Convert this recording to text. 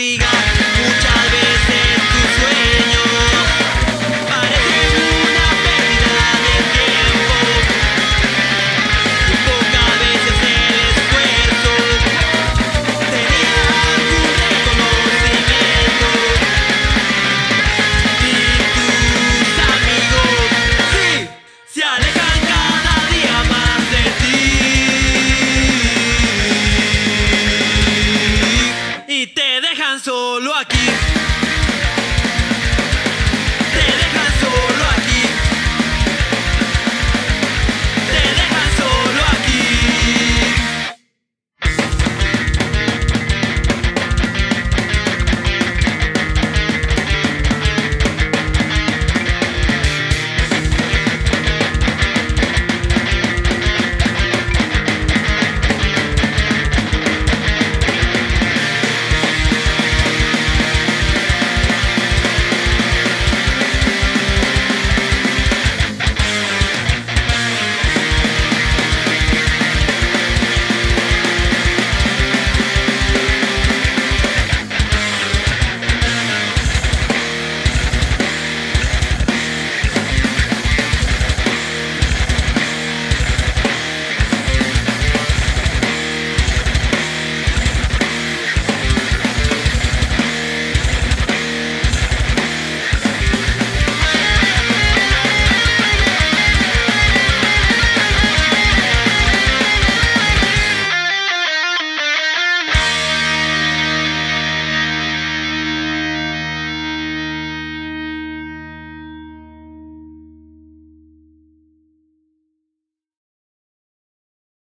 obliga.